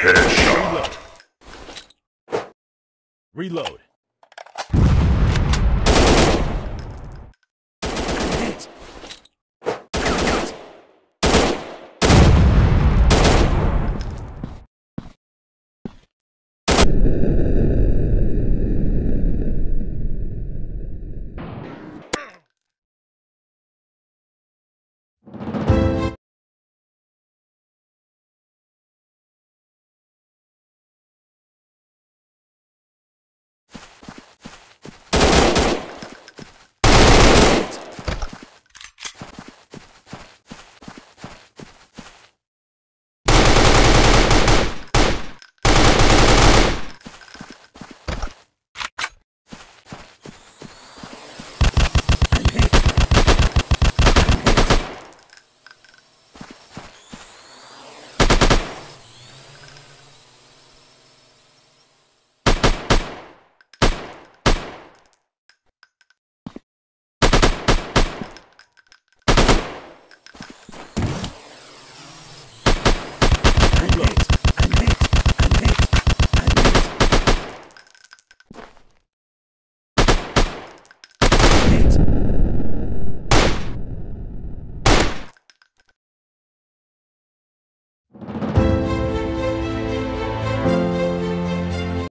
Headshot. Reload. Reload.